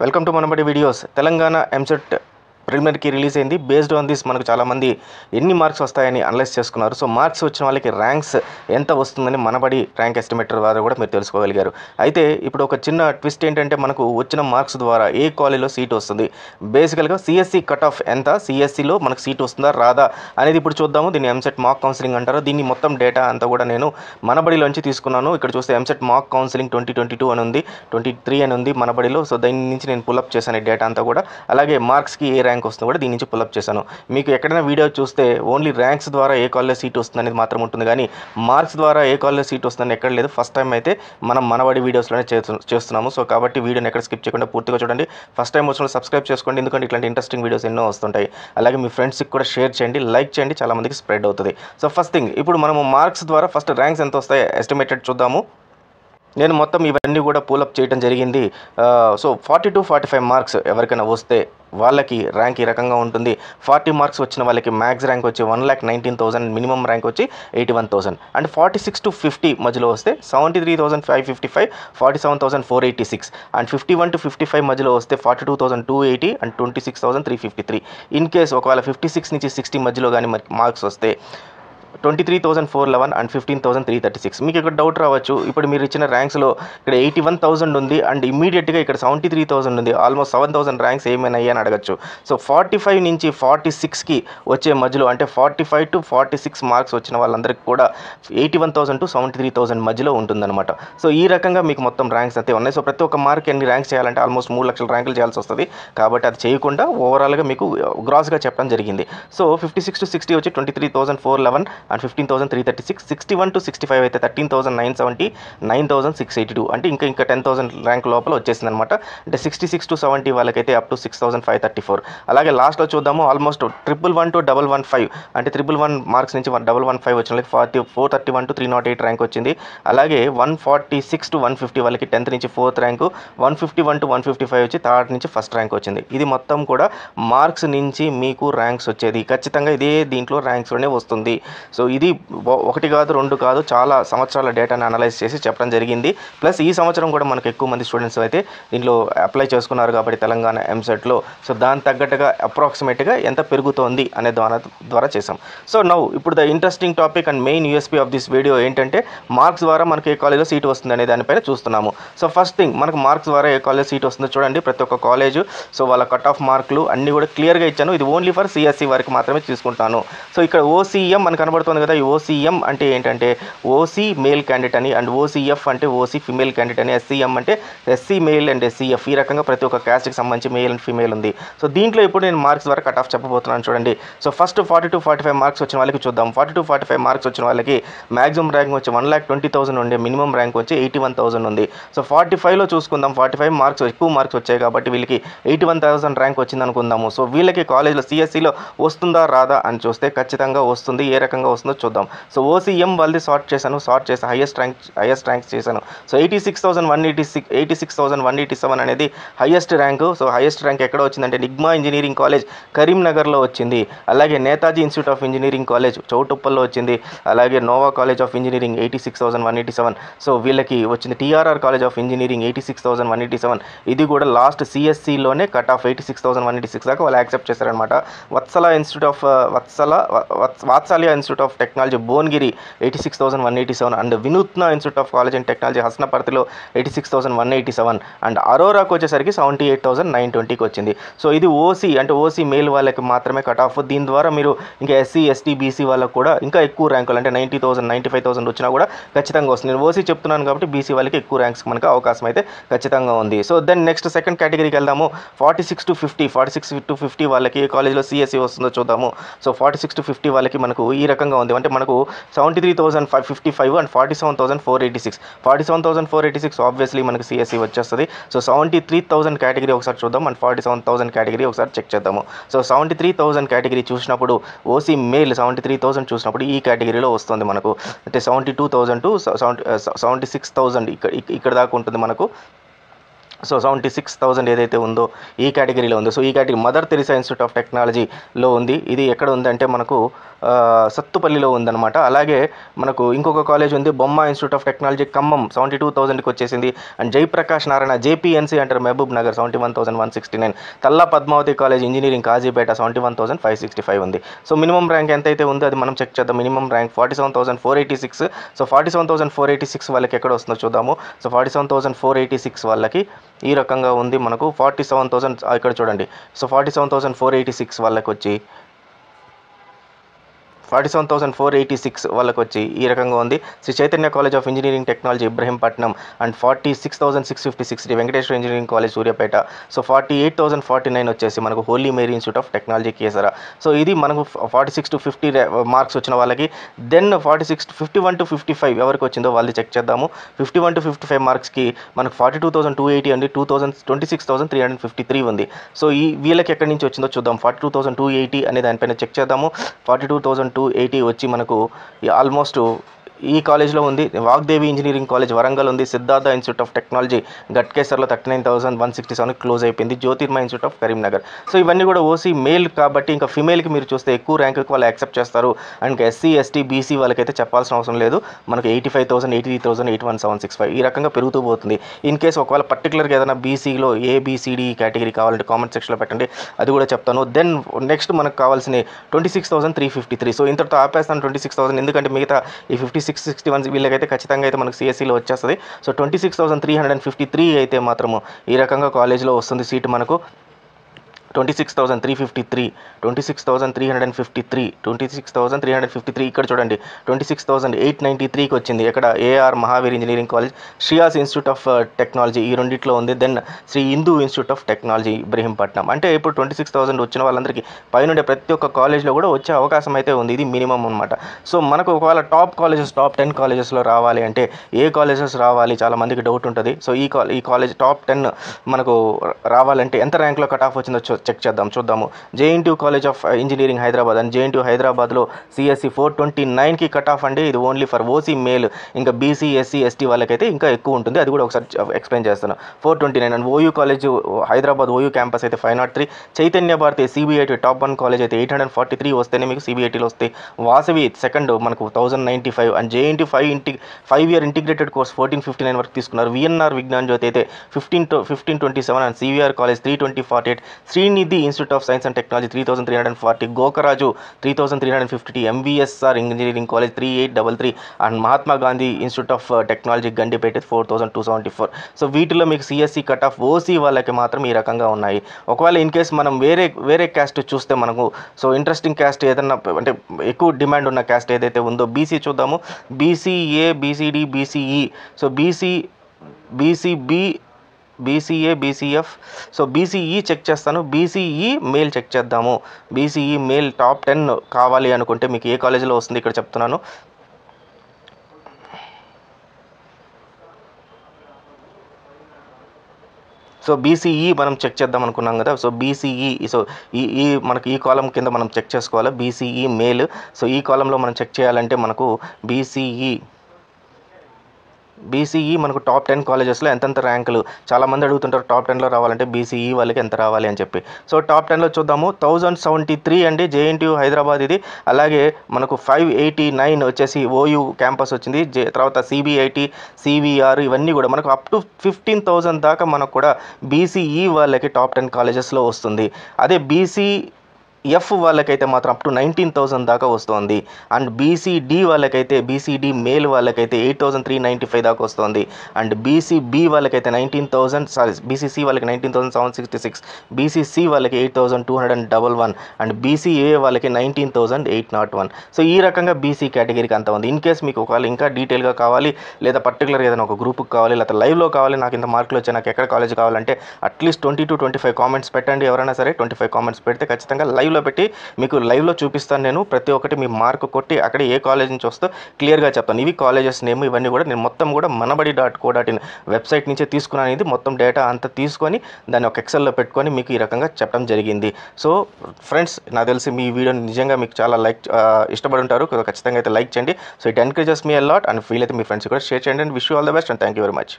Welcome to Manabadi videos Telangana EAMCET ప్రిలిమినరీకి release అయింది. Based on this మనకు చాలామంది ఎన్ని మార్క్స్ వస్తాయని అనలైజ్ చేసుకున్నారు. సో మార్క్స్ వచ్చిన వాళ్ళకి ర్యాంక్స్ ఎంత వస్తుందని మనబడి ర్యాంక్ ఎస్టిమేటర్ ద్వారా కూడా మీరు తెలుసుకోగలిగారు. అయితే ఇప్పుడు ఒక చిన్న ట్విస్ట్ ఏంటంటే మనకు వచ్చిన మార్క్స్ ద్వారా ఏ కాలేజీలో సీట్ వస్తుంది? బేసికల్గా సిఎస్సి కట్ ఆఫ్ ఎంత? సిఎస్సిలో మనకు సీట్ వస్తుందా? రాదా? అనేది ఇప్పుడు చూద్దాము. దీన్ని ఎంసెట్ మాక్ కౌన్సిలింగ్ అంటారు. దీన్ని మొత్తం డేటా అంతా కూడా నేను మనబడిలోంచి తీసుకున్నాను. ఇక్కడ చూస్తే EAMCET mock counselling twenty twenty two అని ఉంది ట్వంటీ త్రీ అని ఉంది మనబడిలో. సో దీని నుంచి నేను పుల్అప్ చేశాను ఈ డేటా అంతా కూడా. అలాగే మార్క్స్కి ఏ ర్యాంక్ వస్తుందో కూడా దీని నుంచి పుల్అప్ చేశాను. మీకు ఎక్కడైనా వీడియో చూస్తే ఓన్లీ ర్యాంక్స్ ద్వారా ఏ కాలేజ్ సీట్ వస్తుంది అనేది మాత్రం ఉంటుంది. కానీ మార్క్స్ ద్వారా ఏ కాలేజ్ సీట్ వస్తుందని ఎక్కడ లేదు. ఫస్ట్ టైం అయితే మనం మనవాడి వీడియోస్లోనే చేస్తున్నాము. సో కాబట్టి వీడియోని ఎక్కడ స్కిప్ చేయకుండా పూర్తిగా చూడండి. ఫస్ట్ టైం వచ్చిన సబ్స్క్రైబ్ చేసుకోండి. ఎందుకంటే ఇట్లాంటి ఇంట్రెస్టింగ్ వీడియోస్ ఎన్నో వస్తుంటాయి. అలాగే మీ ఫ్రెండ్స్కి కూడా షేర్ చేయండి. లైక్ చేయండి. చాలామందికి స్ప్రెడ్ అవుతుంది. సో ఫస్ట్ థింగ్ ఇప్పుడు మనము మార్క్స్ ద్వారా ఫస్ట్ ర్యాంక్స్ ఎంత వస్తాయి ఎస్టిమేటెడ్ చూద్దాము. నేను మొత్తం ఇవన్నీ కూడా పూలప్ చేయడం జరిగింది. So forty two forty five marks ఎవరికైనా వస్తే వాళ్ళకి ర్యాంక్ ఈ రకంగా ఉంటుంది. ఫార్టీ మార్క్స్ వచ్చిన వాళ్ళకి మ్యాక్స్ ర్యాంక్ వచ్చి one lakh nineteen thousand minimum rank వచ్చి eighty one thousand and forty six to fifty మధ్యలో వస్తే seventy three thousand five fifty five forty seven thousand four eighty six and fifty one to fifty five మధ్యలో వస్తే forty two thousand two eighty and twenty six thousand three fifty three in case ఒకవేళ fifty six నుంచి sixty మధ్యలో కానీ marks వస్తే twenty three thousand four eleven and fifteen thousand three thirty six మీకు ఇక్కడ doubt రావచ్చు. ఇప్పుడు మీరు ఇచ్చిన ర్యాంక్స్లో ఇక్కడ ఎయిటీ వన్ థౌసండ్ ఉంది అండ్ ఇమీడియట్గా ఇక్కడ సెవెంటీ త్రీ థౌసండ్ ఉంది. ఆల్మోస్ట్ సెవెన్ థౌసండ్ ర్యాంక్స్ ఏమైనాయి అని అడగచ్చు. సో ఫార్టీ ఫైవ్ నుంచి ఫార్టీ సిక్స్కి వచ్చే మధ్యలో అంటే forty five to forty six marks వచ్చిన వాళ్ళందరికీ కూడా eighty one thousand to seventy three thousand మధ్యలో ఉంటుందన్నమాట. సో ఈ రకంగా మీకు మొత్తం ర్యాంక్స్ అయితే ఉన్నాయి. సో ప్రతి ఒక్క మార్క్ ఎన్ని ర్యాంక్స్ చేయాలంటే ఆల్మోస్ట్ మూడు లక్షల ర్యాంకులు చేయాల్సి వస్తుంది. కాబట్టి అది చేయకుండా ఓవరాల్గా మీకు గ్రాస్గా చెప్పడం జరిగింది. So fifty six to sixty వచ్చి twenty three thousand four eleven and fifteen thousand three thirty six sixty one to sixty five అయితే thirteen thousand nine seventy nine thousand six eighty two అంటే ఇంకా ఇంకా టెన్ థౌసండ్ ర్యాంక్ లోపల వచ్చేసింది అనమాట అంటే sixty six to seventy వాళ్ళకైతే up to six thousand five thirty four అలాగే లాస్ట్లో చూద్దాము almost triple one to double one five అంటే ట్రిపుల్ వన్ మార్క్స్ నుంచి డబల్ వన్ ఫైవ్ వచ్చిన forty four thirty one two three nought eight rank వచ్చింది. అలాగే one forty six to one fifty వాళ్ళకి tenth నుంచి fourth rank one fifty one to one fifty five వచ్చి third నుంచి first rank వచ్చింది. ఇది మొత్తం కూడా మార్క్స్ నుంచి మీకు ర్యాంక్స్ వచ్చేది. ఖచ్చితంగా ఇదే దీంట్లో ర్యాంక్స్లోనే వస్తుంది. సో సో ఇది ఒకటి కాదు రెండు కాదు చాలా సంవత్సరాల డేటాను అనలైజ్ చేసి చెప్పడం జరిగింది. ప్లస్ ఈ సంవత్సరం కూడా మనకు ఎక్కువ మంది స్టూడెంట్స్ అయితే దీంట్లో అప్లై చేసుకున్నారు కాబట్టి తెలంగాణ ఎంసెట్లో సో దాని తగ్గట్టుగా అప్రాక్సిమేట్గా ఎంత పెరుగుతోంది అనే ద్వారా ద్వారా చేసాం సో నౌ ఇప్పుడు the interesting topic and main USP of this video ఏంటంటే మార్క్స్ ద్వారా మనకి ఏ కాలేజ్లో సీట్ వస్తుంది అనే దానిపైన చూస్తున్నాము. సో ఫస్ట్ థింగ్ మనకు మార్క్స్ ద్వారా ఏ కాలేజ్ సీట్ వస్తుందో చూడండి. ప్రతి ఒక్క కాలేజ్ సో వాళ్ళ కట్ ఆఫ్ మార్కులు అన్నీ కూడా క్లియర్గా ఇచ్చాను. ఇది ఓన్లీ ఫర్ సిఎస్సి వరకు మాత్రమే తీసుకుంటాను. సో ఇక్కడ ఓసీఎం మనకు కనబడుతుంది. కదా ఈ ఓసీఎం అంటే ఏంటంటే ఓసీ మేల్ క్యాండిడేట్ అని అండ్ ఓసీఎఫ్ అంటే ఓసీ ఫిమేల్ క్యాండిడేట్ అని ఎస్సీఎం అంటే ఎస్సీ మేల్ అండ్ ఎస్సీఎఫ్ ఈ రకంగా ప్రతి ఒక్క క్యాస్ట్కి సంబంధించి మేల్ అండ్ ఫిమేల్ ఉంది. సో దీంట్లో ఇప్పుడు నేను మార్క్స్ ద్వారా కట్ ఆఫ్ చెప్పబోతున్నాను చూడండి. So first forty two forty five marks వచ్చిన వాళ్ళకి చూద్దాం. Forty two forty five marks వచ్చిన వాళ్ళకి మాక్సిమం ర్యాంక్ వచ్చి వన్ ల్యాక్ ట్వంటీ థౌసండ్ ఉండే మినిమం ర్యాంక్ వచ్చి ఎయిటీ వన్ థౌసండ్ ఉంది. సో ఫార్టీ ఫైవ్లో చూసుకుందాం. ఫార్టీ ఫైవ్ మార్క్స్ ఎక్కువ మార్క్స్ వచ్చాయి కాబట్టి వీళ్ళకి ఎయిటీ వన్ థౌసండ్ ర్యాంక్ వచ్చింది అనుకుందాము సో వీళ్ళకి కాలేజ్లో సిఎస్సిలో వస్తుందా రాదా అని చూస్తే ఖచ్చితంగా వస్తుంది. ఏ రకంగా వస్తుందో చూద్దాం. సో ఓసీఎం వాళ్ళది సార్ట్ చేశాను సార్ట్ చేసి హైయెస్ట్ ర్యాంక్ హైయెస్ట్ ర్యాంక్స్ చేశాను. So eighty six thousand one eighty six eighty six thousand one eighty seven అనేది highest rank so highest rank ఎక్కడ వచ్చిందంటే నిగ్మా ఇంజనీరింగ్ కాలేజ్ కరీంనగర్లో వచ్చింది. అలాగే Netaji institute of engineering college చౌటుప్పల్లో వచ్చింది. అలాగే Nova college of engineering eighty six thousand one eighty seven so వీళ్ళకి వచ్చింది TRR college of engineering eighty six thousand one eighty seven ఇది కూడా last సిఎస్సిలోనే cut off eighty six thousand one eighty six దాకా వాళ్ళు accept చేశారనమాట Vatsala institute of Vatsala Vatsa- Vathsalya institute of technology Bhuvanagiri eighty six thousand one eighty seven and Vinuthna institute of college and technology హస్నపర్తిలో eighty six thousand one eighty seven and అరోరాకు వచ్చేసరికి seventy eight thousand nine ట్వంటీకి వచ్చింది. So ఇది OC అంటే OC male వాళ్ళకి మాత్రమే cut off దీని ద్వారా మీరు ఇంకా ఎస్సీ ఎస్టీ బీసీ వాళ్ళకి కూడా ఇంకా ఎక్కువ ర్యాంకులు అంటే ninety thousand ninety five thousand వచ్చినా కూడా ఖచ్చితంగా వస్తుంది. నేను ఓసీ చెప్తున్నాను కాబట్టి బీసీ వాళ్ళకి ఎక్కువ ర్యాంక్స్ మనకు అవకాశం అయితే ఖచ్చితంగా ఉంది. సో దెన్ నెక్స్ట్ సెకండ్ కేటగిరీకి వెళ్దాము. Forty six to fifty forty six to fifty వాళ్ళకి కాలేజ్లో సిఎస్సి వస్తుందో చూద్దాము. So forty six to fifty వాళ్ళకి మనకు ఈ రకంగా ఉంది. అంటే మనకు seventy three thousand five fifty five and forty seven thousand four eighty six forty seven thousand four eighty six obviously మనకి సిఎస్సి వచ్చేస్తుంది. So seventy three thousand category ఒకసారి చూద్దాం and forty seven thousand category ఒకసారి check చేద్దాము. So seventy three thousand category చూసినప్పుడు OC male seventy three thousand చూసినప్పుడు ఈ కేటగిరీలో వస్తుంది మనకు. అంటే seventy two thousand to seventy seventy six thousand ఇక్కడ ఇక్కడ దాకా ఉంటుంది మనకు. సో సెవెంటీ సిక్స్ థౌసండ్ ఏదైతే ఉందో ఈ కేటగిరీలో ఉందో. సో ఈ category Mother Teresa institute of టెక్నాలజీలో ఉంది. ఇది ఎక్కడ ఉందంటే మనకు సత్తుపల్లిలో ఉందన్నమాట. అలాగే మనకు ఇంకొక కాలేజ్ ఉంది Bomma institute of technology Khammam seventy two థౌసండ్కి వచ్చేసింది. అండ్ జయప్రకాష్ నారాయణ జేపీఎన్సీ అంటారు Mahbubnagar seventy one thousand one sixty nine. Talla Padmavathi college engineering Kazipet seventy one thousand five sixty five ఉంది. సో మినిమం ర్యాంక్ ఎంత అయితే ఉందో అది మనం check చేద్దాం. Minimum rank forty seven thousand four eighty six. So forty seven thousand four eighty six వాళ్ళకి ఎక్కడ వస్తుందో చూద్దాము. So forty seven thousand four eighty six వాళ్ళకి ఈ రకంగా ఉంది మనకు. ఫార్టీ సెవెన్ థౌసండ్ ఇక్కడ చూడండి. So forty seven thousand four eighty six వాళ్ళకి వచ్చి forty seven thousand four eighty six వాళ్ళకి వచ్చి ఈ రకంగా ఉంది. Sri Chaitanya college of engineering technology Ibrahimpatnam and forty six thousand six fifty six Sri Venkateswara engineering college Suryapet. So forty eight thousand forty nine వచ్చేసి మనకు Holy Mary institute of technology Keesara. So ఇది మనకు forty six to fifty marks వచ్చిన వాళ్ళకి. Then forty six fifty one to fifty five ఎవరికి వచ్చిందో వాళ్ళు check చేద్దాము. Fifty one to fifty five మార్క్స్కి మనకు forty two thousand two eighty అండి. Two thousand twenty six thousand three hundred fifty three ఉంది. సో ఈ వీళ్ళకి ఎక్కడి నుంచి వచ్చిందో చూద్దాం. Forty two thousand two eighty అనే దానిపైన చెక్ చేద్దాము. Forty two thousand two two eighty వచ్చి మనకు ఆల్మోస్ట్ ఈ కాలేజ్లో ఉంది. వాగ్దేవి ఇంజనీరింగ్ కాలేజ్ వరంగల్ ఉంది. Siddhartha institute of technology గట్కేసర్లో thirty nine thousand one sixty seven close అయిపోయింది. జ్యోతిర్మ ఇన్స్టిట్యూట్ ఆఫ్ కరీంనగర్. సో ఇవన్నీ కూడా ఓసీ మేల్ కాబట్టి ఇంకా ఫిమేల్కి మీరు చూస్తే ఎక్కువ ర్యాంకుకి వాళ్ళు యాక్సెప్ట్ చేస్తారు. అండ్ ఎస్సీ ఎస్టీ బీసీ వాళ్ళకైతే చెప్పాల్సిన అవసరం లేదు. మనకు eighty five thousand eighty three thousand eight one seven six five ఈ రకంగా పెరుగుతూ పోతుంది. ఇన్ కేస్ ఒకవేళ పర్టికులర్గా ఏదైనా బీసీలో ఏబిసిడి కేటగిరీ కావాలంటే కామెంట్ సెక్షన్లో పెట్టండి. అది కూడా చెప్తాను. దెన్ నెక్స్ట్ మనకు కావాల్సిన twenty six thousand three fifty three. So ఇంతటితో ఆపేస్తాను ట్వంటీ సిక్స్ థౌసండ్. ఎందుకంటే మిగతా ఈ ఫిఫ్టీ సిక్స్ సిక్స్టీ వన్ వీళ్ళకైతే ఖచ్చితంగా అయితే మనకు సిఎస్సిలో వచ్చేస్తుంది. So twenty six thousand three hundred and fifty three అయితే మాత్రము ఈ రకంగా కాలేజ్లో వస్తుంది సీట్ మనకు. Twenty six thousand three fifty three twenty six thousand three hundred and fifty three twenty six thousand three hundred fifty three ఇక్కడ చూడండి. Twenty six thousand eight ninety త్రీకి వచ్చింది. ఇక్కడ AR Mahaveer engineering college Sreyas institute of technology ఈ రెండిట్లో ఉంది. Then Sri Hindu institute of technology Ibrahimpatnam అంటే ఇప్పుడు ట్వంటీ సిక్స్ థౌసండ్ వచ్చిన వాళ్ళందరికీ పైనుండే ప్రతి ఒక్క కాలేజ్లో కూడా వచ్చే అవకాశం అయితే ఉంది. ఇది మినిమం అనమాట సో మనకు ఒకవేళ టాప్ కాలేజెస్ టాప్ టెన్ కాలేజెస్లో రావాలి అంటే ఏ కాలేజెస్ రావాలి? చాలా మందికి డౌట్ ఉంటుంది. సో ఈ కా ఈ కాలేజ్ టాప్ టెన్ మనకు రావాలంటే ఎంత ర్యాంక్లో కట్ ఆఫ్ వచ్చిందో చెక్ చేద్దాం చూద్దాము. JNT college of engineering Hyderabad and JNT హైదరాబాద్లో సిఎస్సి ఫోర్ ట్వంటీ నైన్కి కట్ ఆఫ్ అండి ఇది ఓన్లీ ఫర్ ఓసీ మేల్ ఇంకా బీసీ ఎస్సీ ఎస్టీ వాళ్ళకైతే ఇంకా ఎక్కువ ఉంటుంది. అది కూడా ఒకసారి ఎక్స్ప్లెయిన్ చేస్తాను. Four twenty nine and OU college Hyderabad OU campus అయితే five nought three Chaitanya Bharathi CBIT top one college అయితే ఎయిట్ హండ్రెడ్ ఫార్టీ త్రీ వస్తేనే మీకు సిబిఐటీలో వస్తాయి. వాసవి సెకండ్ మనకు thousand ninety five and JNT five ఇంటి five year integrated course fourteen fifty nine వరకు తీసుకున్నారు. విఎన్ఆర్ విజ్ఞాన్ జ్యోతి అయితే fifteen fifteen twenty seven and CVR college three twenty forty eight Srinidhi institute of science and technology three thousand three hundred forty Gokaraju three thousand three hundred fifty MVSR engineering college three eight double three and Mahatma Gandhi institute of technology Gandipet four thousand two seventy four. So వీటిలో మీకు CSE cut off OC వాళ్ళకి మాత్రం ఈ రకంగా ఉన్నాయి. ఒకవేళ in case మనం వేరే వేరే క్యాస్ట్ చూస్తే మనకు సో ఇంట్రెస్టింగ్ క్యాస్ట్ ఏదన్నా అంటే ఎక్కువ డిమాండ్ ఉన్న క్యాస్ట్ ఏదైతే ఉందో బీసీ చూద్దాము. BCA BCD BCE so BC BCB BCA BCF so BCE check చేస్తాను. బీసీఈ మెయిల్ చెక్ చేద్దాము. బీసీఈ మెయిల్ టాప్ టెన్ కావాలి అనుకుంటే మీకు ఏ కాలేజీలో వస్తుంది ఇక్కడ చెప్తున్నాను. సో బీసీఈ మనం చెక్ చేద్దాం అనుకున్నాం కదా. సో బీసీఈ సో ఈ ఈ మనకి ఈ కాలం కింద మనం చెక్ చేసుకోవాలి? బీసీఈ మేల్ సో ఈ కాలంలో మనం చెక్ చేయాలంటే మనకు బీసీఈ బీసీఈ మనకు టాప్ టెన్ కాలేజెస్లో ఎంతెంత ర్యాంకులు? చాలామంది అడుగుతుంటారు టాప్ టెన్లో రావాలంటే బీసీఈ వాళ్ళకి ఎంత రావాలి అని చెప్పి. సో టాప్ టెన్లో చూద్దాము. థౌజండ్ సెవెంటీ త్రీ అండి జేఎన్టీయూ హైదరాబాద్ ఇది. అలాగే మనకు ఫైవ్ ఎయిటీ నైన్ వచ్చేసి ఓయూ క్యాంపస్ వచ్చింది. జే తర్వాత సిబిఐటి సివిఆర్ ఇవన్నీ కూడా మనకు అప్ టు ఫిఫ్టీన్ థౌజండ్ దాకా మనకు కూడా బీసీఈ వాళ్ళకి టాప్ టెన్ కాలేజెస్లో వస్తుంది. అదే బీసీ ఎఫ్ వాళ్ళకైతే మాత్రం అప్ టు నైన్టీన్ థౌసండ్ దాకా వస్తుంది. అండ్ బీసీడి వాళ్ళకైతే బీసీడి మేల్ వాళ్ళకైతే eight thousand three ninety five దాకా వస్తుంది. అండ్ బీసీబీ వాళ్ళకైతే నైన్టీన్ థౌసండ్ సారీ బీసీసీ వాళ్ళకి nineteen thousand seven sixty six BCC వాళ్ళకి eight thousand two hundred and double one and BCA వాళ్ళకి nineteen thousand eight nought one so ఈ రకంగా BC కేటగిరీకి అంత ఉంది. ఇన్ కేస్ మీకు ఒకవేళ ఇంకా డీటెయిల్గా కావాలి లేదా పర్టికులర్ ఏదైనా ఒక గ్రూప్కి కావాలి లేదా లైవ్లో కావాలి నాకు ఇంత మార్కులు వచ్చాయి నాకు ఎక్కడ కాలేజ్ కావాలంటే at least twenty to twenty five comments పెట్టండి. ఎవరైనా సరే ట్వంటీ ఫైవ్ కామెంట్స్ పెడితే ఖచ్చితంగా లైవ్ లైవ్లో పెట్టి మీకు లైవ్లో చూపిస్తాను నేను. ప్రతి ఒక్కటి మీ మార్క్ కొట్టి అక్కడ ఏ కాలేజ్ నుంచి వస్తో క్లియర్గా చెప్తాను. ఇవి కాలేజెస్ నేమ్ ఇవన్నీ కూడా నేను మొత్తం కూడా Manabadi dot co dot in website నుంచే తీసుకున్నాను. అనేది మొత్తం డేటా అంతా తీసుకొని దాన్ని ఒక ఎక్సెల్లో పెట్టుకొని మీకు ఈ రకంగా చెప్పడం జరిగింది. సో ఫ్రెండ్స్ నాకు తెలిసి మీ వీడియో నిజంగా మీకు చాలా లైక్ ఇష్టపడి ఉంటారు. ఖచ్చితంగా అయితే లైక్ చేయండి. So it encourages me lot and feel అయితే మీ ఫ్రెండ్స్ కూడా షేర్ చేయండి. And wish all the best and thank you very much